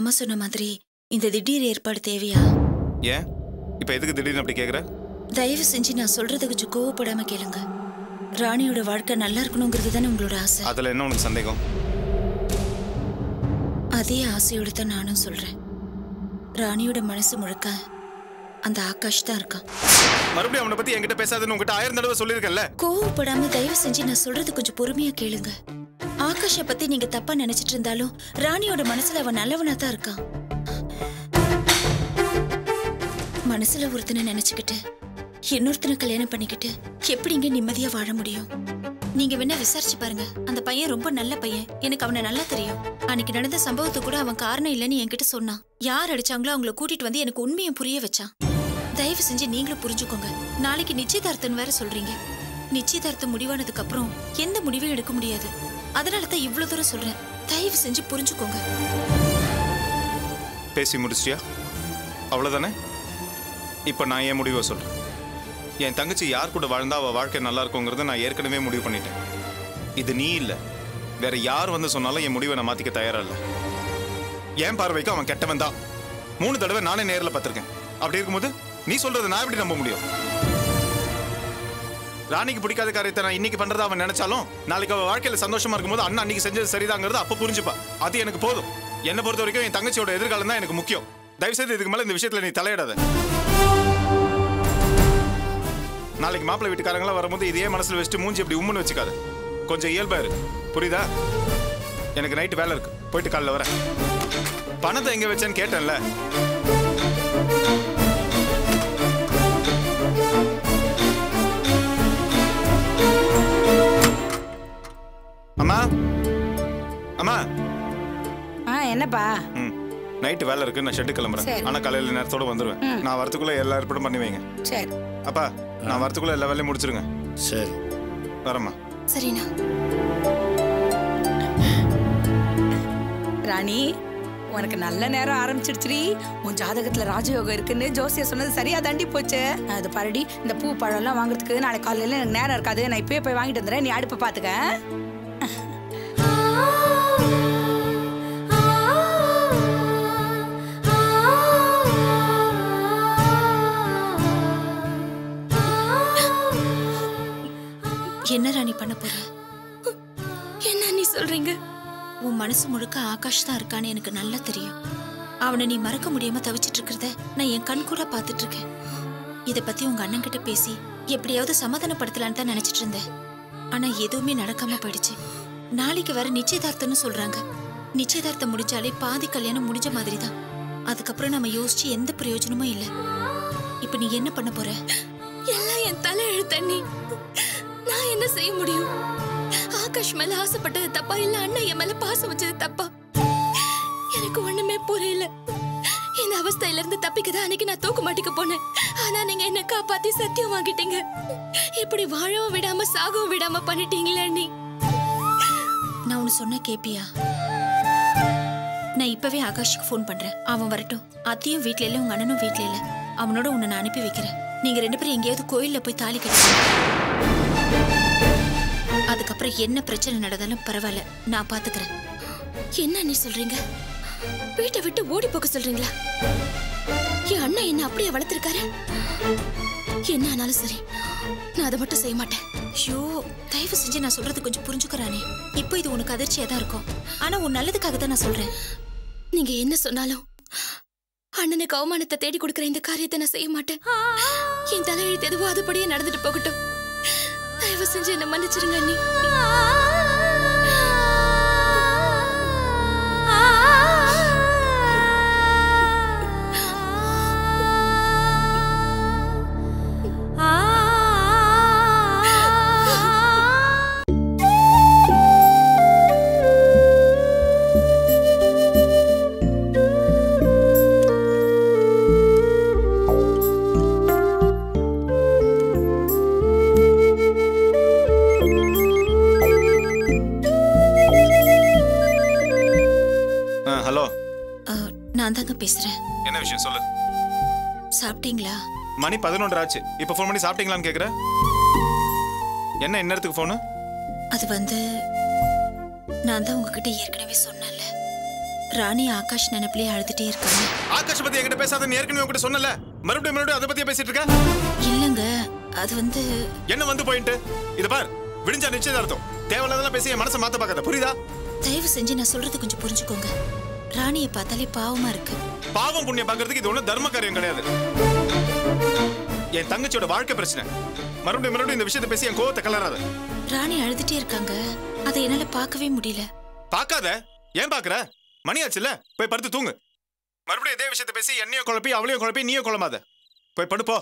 மாமா சொன்ன மாதிரி இந்த திடீர் ஏற்பாடு தேவையா? ஏன்? இப்போ எதுக்கு திடீர்னு அப்படி கேட்குற தயவு செஞ்சு நான் சொல்றத கொஞ்சம் கோவப்படாம கேளுங்க. ராணியோட வாழ்க்கை நல்லா இருக்கணுங்கிறது தானே உங்களோட ஆசை. அதில் என்ன உனக்கு சந்தேகம்? அதே ஆசையோட தான் நானும் சொல்றேன். ராணியோட மனசு முழுக்க அந்த ஆகாஷ் தான் இருக்கான். மறுபடியும் அவனை பற்றி என்கிட்ட பேசாதுன்னு உங்ககிட்ட ஆயிரம் தடவை சொல்லியிருக்கேன்ல. கோவப்படாம தயவு செஞ்சு நான் சொல்றது கொஞ்சம் பொறுமையா கேளுங்க. ஆகாஷ பத்தி நீங்க தப்பா நினைச்சிட்டு இருந்தாலும் ராணியோட மனசுல அவன் நல்லவனா தான் இருக்கான். மனசுல ஒருத்தனை நினைச்சுக்கிட்டு இன்னொருத்தனை கல்யாணம் பண்ணிக்கிட்டு எப்படிங்க நிம்மதியா வாழ முடியும்? நீங்க வேணா விசாரிச்சு பாருங்க. அந்த பையன் ரொம்ப நல்ல பையன். எனக்கு அவனை நல்லா தெரியும். அன்னைக்கு நடந்த சம்பவத்துக்கு கூட அவன் காரணம் இல்லைன்னு என்கிட்ட சொன்னான். யார் அடிச்சாங்களோ அவங்கள கூட்டிட்டு வந்து எனக்கு உண்மையை புரிய வச்சான். தயவு செஞ்சு நீங்களும் புரிஞ்சுக்கோங்க. நாளைக்கு நிச்சயதார்த்தம் வேற சொல்றீங்க. நிச்சயதார்த்தம் முடிவானதுக்கு அப்புறம் எந்த முடிவையும் எடுக்க முடியாது. அதனால தான் இவ்வளவு தூரம் சொல்றேன். தயவு செஞ்சு புரிஞ்சுக்கோங்க. பேசி முடிச்சியா அவ்வளோதானே இப்போ நான் என் முடிவை சொல்கிறேன் என் தங்கச்சி யார் கூட வாழ்ந்தா அவள் வாழ்க்கை நல்லா இருக்குங்கிறத நான் ஏற்கனவே முடிவு பண்ணிட்டேன். இது நீ இல்லை. வேற யார் வந்து சொன்னாலும் என் முடிவை நான் மாற்றிக்க தயாரா இல்லை. என் பார்வைக்கு அவன் கெட்டவன் தான். மூணு தடவை நானே நேரில் பார்த்துருக்கேன். அப்படி இருக்கும்போது நீ சொல்றதை நான் எப்படி நம்ப முடியும்? ராணிக்கு பிடிக்காத காரியத்தை நான் இன்னைக்கு பண்றதா அவன் நினைச்சாலும் நாளைக்கு அவன் வாழ்க்கையில சந்தோஷமா இருக்கும்போது அண்ணா அன்னைக்கு செஞ்சது சரிதாங்கிறது அப்ப புரிஞ்சுப்பா. அது எனக்கு போதும். என்னை பொறுத்த வரைக்கும் என் தங்கச்சியோட எதிர்காலம் தான் எனக்கு முக்கியம். தயவு செய்து இதுக்கு மேல இந்த விஷயத்துல நீ தலையிடாத. நாளைக்கு மாப்பிள்ளை வீட்டுக்காரங்களாம் வரும்போது இதே மனசுல வச்சுட்டு மூஞ்சி இப்படி உம்முன்னு வச்சுக்காத. கொஞ்சம் இயல்பா இரு. புரியுதா? எனக்கு நைட்டு வேலை இருக்கு. போயிட்டு காலைல வரேன். பணத்தை எங்க வச்சேன்னு கேட்டேன்ல. அம்மா? அம்மா? ஆ என்னப்பா? ம். நைட்டு வேலை இருக்கு நான் ஷெட்டு கிளம்புறேன். ஆனா காலையில நேரத்தோட வந்துருவேன். நான் வரத்துக்குள்ள எல்லா ஏற்பாடும் பண்ணி வைங்க சரி. அப்பா நான் வரத்துக்குள்ள எல்லா வேலையும் முடிச்சிருங்க. சரி. வரேம்மா. சரிண்ணா. ராணி உனக்கு நல்ல நேரம் ஆரம்பிச்சிடுச்சுடி உன் ஜாதகத்துல ராஜயோகம் இருக்குன்னு ஜோசிய சொன்னது சரியா தாண்டி போச்சு. அது பாருடி இந்த பூ பழம் எல்லாம் வாங்குறதுக்கு நாளைக்கு காலையில எனக்கு நேரம் இருக்காது. நான் இப்பயே போய் வாங்கிட்டு வந்துடுறேன். நீ அடுப்பை பாத்துக்க என்ன ராணி பண்ண போற? என்ன நீ சொல்றீங்க? உன் மனசு முழுக்க ஆகாஷ் தான் இருக்கான்னு எனக்கு நல்லா தெரியும். அவனை நீ மறக்க முடியாம தவிச்சிட்டு இருக்கிறத நான் என் கண் கூட பார்த்துட்டு இருக்கேன். இத பத்தி உங்க அண்ணன் கிட்ட பேசி எப்படியாவது சமாதானப்படுத்தலான்னு தான் நினைச்சிட்டு இருந்தேன். ஆனா எதுவுமே நடக்காம போயிடுச்சு. நாளைக்கு வேற நிச்சயதார்த்தம்னு சொல்றாங்க. நிச்சயதார்த்தம் முடிஞ்சாலே பாதி கல்யாணம் முடிஞ்ச மாதிரி தான் அதுக்கப்புறம் நம்ம யோசிச்சு எந்த பிரயோஜனமும் இல்ல. இப்ப நீ என்ன பண்ண போற? எல்லாம் என் தலை எழுத்தண்ணி நான் என்ன செய்ய முடியும்? ஆகாஷ் மேல ஆசைப்பட்டது தப்பா இல்ல அண்ணன் என் மேல பாசம் வச்சது தப்பா? எனக்கு ஒண்ணுமே புரியல. இந்த அவஸ்தையில இருந்து தப்பிக்கதான் அன்னைக்கு நான் தூக்க மாட்டிக்க போனேன். ஆனா நீங்க என்ன காப்பாத்தி சத்தியம் வாங்கிட்டீங்க. இப்படி வாழவும் விடாம சாகவும் விடாம பண்ணிட்டீங்களே நீ நான் ஒன்னு சொன்ன கேப்பியா? நான் இப்பவே ஆகாஷுக்கு ஃபோன் பண்றேன். அவன் வரட்டும். அத்தையும் வீட்ல இல்ல உங்க அண்ணனும் வீட்ல இல்ல. அவனோட உன்னை நான் அனுப்பி வைக்கிறேன். நீங்க ரெண்டு பேரும் எங்கேயாவது கோயில்ல போய் தாலி கட்டுங்க. அதுக்கப்புறம் என்ன பிரச்சனை நடந்தாலும் பரவாயில்ல. நான் பாத்துக்கிறேன். என்ன நீ சொல்றீங்க? வீட்டை விட்டு ஓடி போக சொல்றீங்களா? என் அண்ணன் என்ன அப்படியே வளர்த்திருக்காரு? என்ன ஆனாலும் சரி நான் அதை மட்டும் செய்ய மாட்டேன். ஐயோ தயவு செஞ்சு நான் சொல்றது கொஞ்சம் புரிஞ்சுக்கிறானே. இப்போ இது உனக்கு அதிர்ச்சியா தான் இருக்கும். ஆனா உன் நல்லதுக்காக தான் நான் சொல்றேன். நீங்க என்ன சொன்னாலும் அண்ணனுக்கு அவமானத்தை தேடி கொடுக்கிற இந்த காரியத்தை நான் செய்ய மாட்டேன். என் தலையெழுத்து எதுவோ அதுபடியே நடந்துட்டு போகட்டும். தயவு செஞ்சு என்ன மன்னிச்சிருங்க அண்ணி. சாப்பிட்டீங்களா? மணி பதினொன்று ஆச்சு. இப்போ ஃபோன் பண்ணி சாப்பிட்டீங்களான்னு கேட்குற என்ன இந்நேரத்துக்கு ஃபோனு அது வந்து நான் தான் உங்ககிட்ட ஏற்கனவே சொன்னேன்ல. ராணி ஆகாஷ் நினைப்பிலே அழுதுட்டே இருக்காங்க. ஆகாஷ் பத்தி என்கிட்ட பேசாத ஏற்கனவே உன்கிட்ட சொன்னல மறுபடியும் மறுபடியும் அதை பத்தியே பேசிட்டு இருக்க? இல்லைங்க அது வந்து என்ன வந்து போயிட்டு இது பார் விடிஞ்சா நிச்சயதார்த்தம். தேவையில்லாதெல்லாம் பேசி என் மனசை மாத்த பார்க்காத. புரியுதா? தயவு செஞ்சு நான் சொல்றது கொஞ்சம் புரிஞ்சுக்கோங்க. ராணியை பார்த்தாலே பாவமா இருக்கு. பாவம் புண்ணியம் பார்க்கறதுக்கு இது ஒண்ணும் தர்ம காரியம் கிடையாது. என் தங்கச்சியோட வாழ்க்கை பிரச்சனை. மறுபடியும் மறுபடியும் இந்த விஷயத்தை பேசி என் கோவத்தை கலராத. ராணி அழுதுட்டே இருக்காங்க. அதை என்னால பார்க்கவே முடியல. பார்க்காத? ஏன் பாக்குற மணி ஆச்சுல போய் படுத்து தூங்கு. மறுபடியும் இதே விஷயத்தை பேசி என்னையும் குழப்பி அவளையும் குழப்பி நீயும் குழம்பாத. போய் படுப்போ.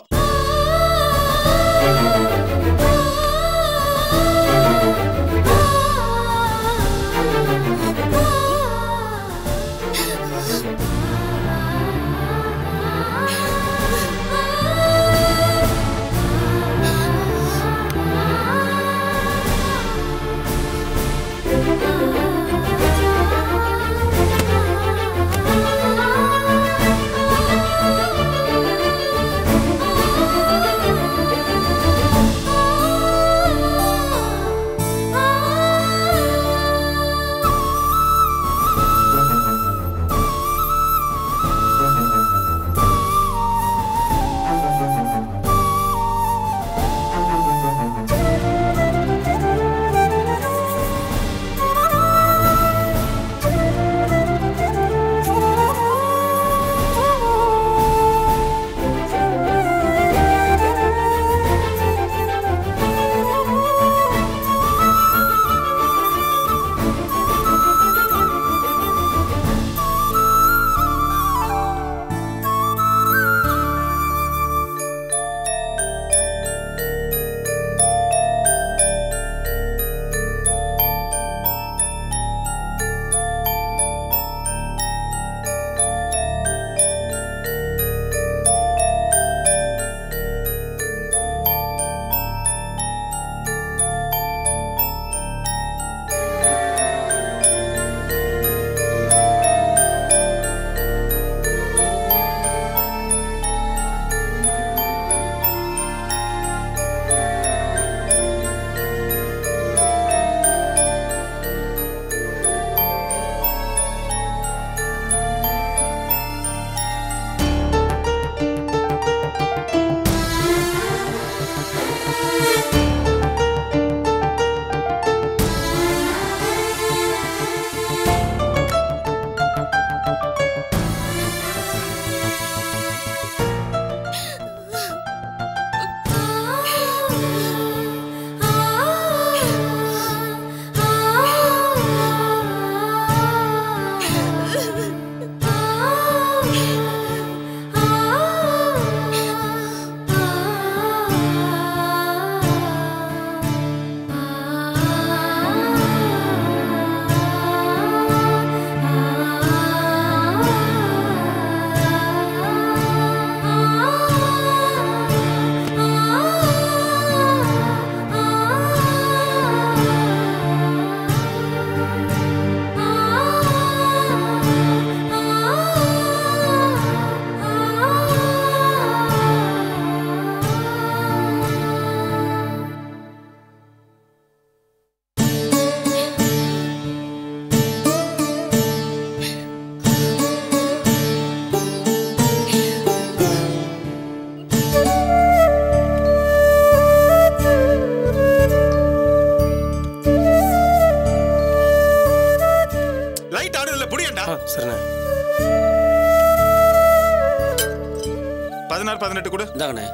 இந்தாங்கண்ணே.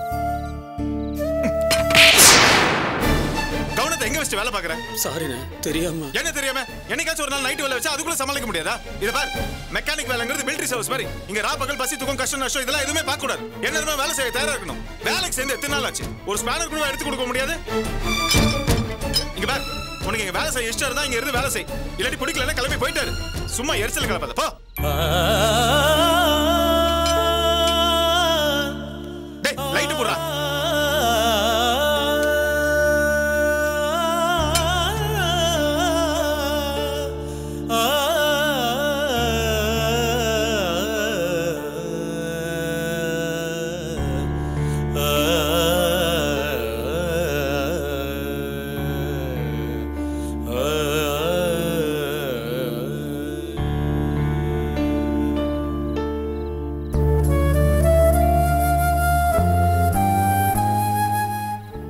கவனத்தை எங்க வச்சுட்டு வேலை பாக்குற சாரிண்ணே தெரியாம. என்ன தெரியாம? என்னைக்காச்சும் ஒரு நாள் நைட் வேலை வச்சா அதுக்குள்ள சமாளிக்க முடியாதா? இத பார் மெக்கானிக் வேலைங்கிறது மிலிட்டரி சர்வீஸ் மாதிரி. இங்க ரா பகல் பசி தூக்கம் கஷ்டம் நஷ்டம் இதெல்லாம் எதுவுமே பார்க்க கூடாது என்ன வேலை செய்ய தயாரா இருக்கணும். வேலைக்கு சேர்ந்து எத்தனை நாள் ஆச்சு? ஒரு ஸ்பேனர் கூட எடுத்து கொடுக்க முடியாது? இங்க பார் உனக்கு இங்க வேலை செய்ய இஷ்டம் இருந்தா இங்க இருந்து வேலை செய். இல்லாட்டி பிடிக்கலன்னா கிளம்பி போயிட்டாரு சும்மா எரிச்சல் கிளப்பாத போ.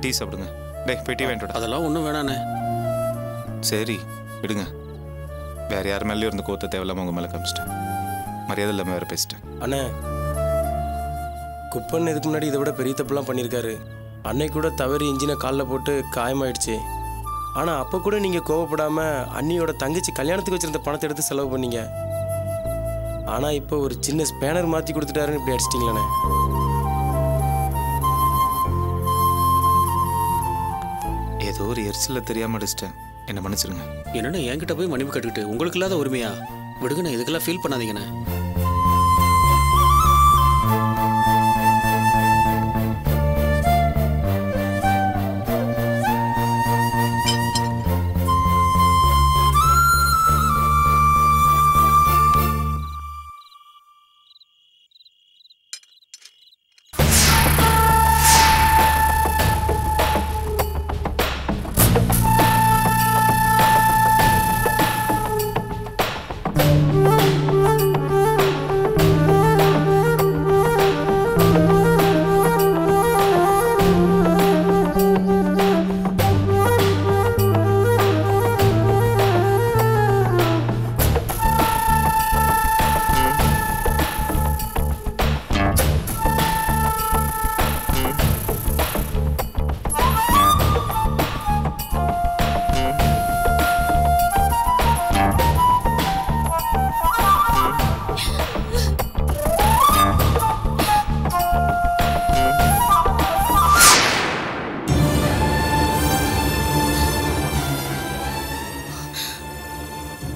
டீ சாப்பிடுங்க. டேய் போய் டீ அதெல்லாம் ஒன்றும் வேணாண்ணே. சரி விடுங்க. வேற யார் மேலேயும் இருந்து கோத்த தேவையில்லாம உங்க மேலே காமிச்சிட்டேன். மரியாதை இல்லாமல் வேற பேசிட்டேன். அண்ணே குப்பன் இதுக்கு முன்னாடி இதை விட பெரிய தப்புலாம் பண்ணியிருக்காரு. அன்னை கூட தவறி இன்ஜினை காலில் போட்டு காயமாயிடுச்சு. ஆனால் அப்போ கூட நீங்கள் கோவப்படாமல் அண்ணியோட தங்கச்சி கல்யாணத்துக்கு வச்சிருந்த பணத்தை எடுத்து செலவு பண்ணீங்க. ஆனால் இப்போ ஒரு சின்ன ஸ்பேனர் மாற்றி கொடுத்துட்டாருன்னு இப்படி அடிச்சிட்டிங்களே ஏதோ ஒரு எரிச்சலில் தெரியாம அடிச்சிட்டேன். என்ன மன்னிச்சிருங்க என்னண்ணே என்கிட்ட போய் மன்னிப்பு கட்டுக்கிட்டு உங்களுக்கு இல்லாத உரிமையா? விடுங்கண்ணே இதுக்கெல்லாம் ஃபீல் பண்ணாதீங்கண்ணே.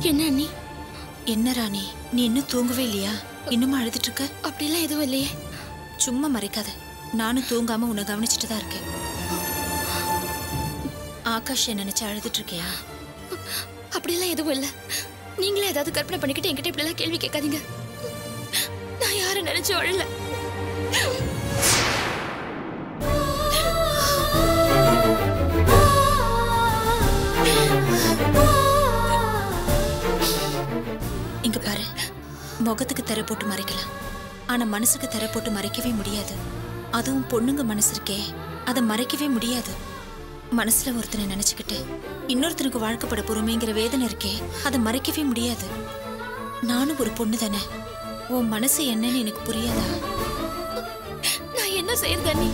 என்ன அண்ணி? என்ன ராணி நீ இன்னும் தூங்கவே இல்லையா? இன்னுமா அழுதுட்டு இருக்க அப்படிலாம் எதுவும் இல்லையே. சும்மா மறைக்காத. நானும் தூங்காம உன்னை கவனிச்சுட்டு தான் இருக்கேன். ஆகாஷ் நினைச்சு அழுதுட்டு இருக்கியா அப்படிலாம் எதுவும் இல்லை. நீங்களே ஏதாவது கற்பனை பண்ணிக்கிட்டு என்கிட்ட இப்படிலாம் கேள்வி கேட்காதீங்க. நான் யாரை நினைச்சு அழல முகத்துக்கு திரை போட்டு மறைக்கலாம். ஆனா மனசுக்கு திரை போட்டு மறைக்கவே முடியாது. அதுவும் பொண்ணுங்க மனசு இருக்கே அதை மறைக்கவே முடியாது. மனசுல ஒருத்தனை நினைச்சுக்கிட்டு இன்னொருத்தனுக்கு வாழ்க்கப்பட போறோமேங்கிற வேதனை இருக்கே அதை மறைக்கவே முடியாது. நானும் ஒரு பொண்ணு தானே. உன் மனசு என்னன்னு எனக்கு புரியாதா? நான் என்ன செய்யறது அண்ணி?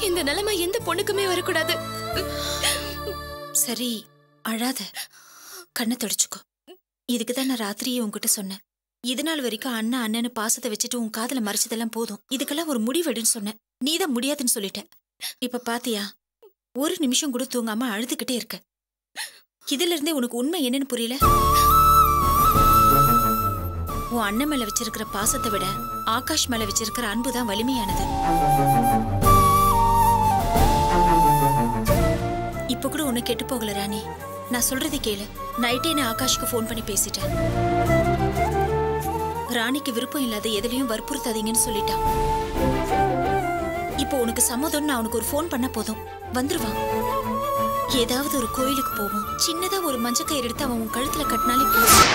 இந்த நிலைமை எந்த பொண்ணுக்குமே வரக்கூடாது. சரி அழாத. கண்ணை தொடச்சுக்கோ. இதுக்கு தான் நான் ராத்திரியே உங்ககிட்ட சொன்னேன். இது நாள் வரைக்கும் அண்ணா அண்ணன்னு பாசத்தை வச்சுட்டு உன் காதல மறைச்சதெல்லாம் போதும். இதுக்கெல்லாம் ஒரு முடிவெடுன்னு சொன்னேன். நீ தான் முடியாதுன்னு சொல்லிட்ட. இப்ப பாத்தியா ஒரு நிமிஷம் கூட தூங்காம அழுதுகிட்டே இருக்க. இதுல இருந்தே உனக்கு உண்மை என்னன்னு புரியல? உன் அண்ணன் மேல வச்சிருக்கிற பாசத்தை விட ஆகாஷ் மேல வச்சிருக்கிற அன்பு தான் வலிமையானது. இப்ப கூட உன்னை கெட்டு போகல ராணி. நான் சொல்றதை கேளு. நைட்டே நான் ஆகாஷ்க்கு ஃபோன் பண்ணி பேசிட்டேன். ராணிக்கு விருப்பம் இல்லாத எதுலையும் வற்புறுத்தாதீங்கன்னு சொல்லிட்டான். இப்போ உனக்கு சம்மதம் நான் உனக்கு ஒரு ஃபோன் பண்ண போதும். வந்துருவான். ஏதாவது ஒரு கோயிலுக்கு போவோம். சின்னதா ஒரு மஞ்சக்கயிறு எடுத்து அவன் உன் கழுத்துல கட்டினாலே போதும்.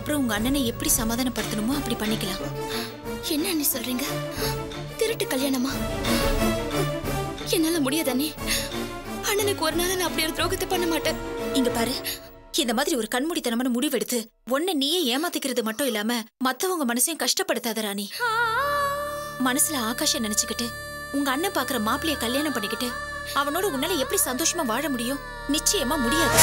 அதுக்கப்புறம் உங்க அண்ணனை எப்படி சமாதானப்படுத்தணுமோ அப்படி பண்ணிக்கலாம். என்ன அண்ணி சொல்றீங்க? திருட்டு கல்யாணமா? என்னால முடியாது அண்ணி. அண்ணனுக்கு ஒரு நாள் நான் அப்படி ஒரு துரோகத்தை பண்ண மாட்டேன். இங்க பாரு இந்த மாதிரி ஒரு கண்மூடித்தனமான முடிவெடுத்து உன்னை நீயே ஏமாத்திக்கிறது மட்டும் இல்லாம மத்தவங்க மனசையும் கஷ்டப்படுத்தாத ராணி. மனசுல ஆகாஷ நினைச்சுக்கிட்டு உங்க அண்ணன் பாக்குற மாப்பிளைய கல்யாணம் பண்ணிக்கிட்டு அவனோட உன்னால எப்படி சந்தோஷமா வாழ முடியும்? நிச்சயமா முடியாது.